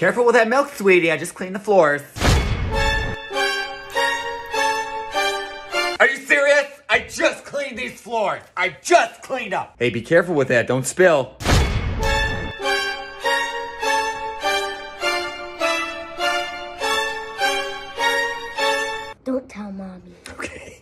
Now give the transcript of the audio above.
Careful with that milk, sweetie. I just cleaned the floors. Are you serious? I just cleaned these floors. I just cleaned up. Hey, be careful with that. Don't spill. Don't tell mommy. Okay.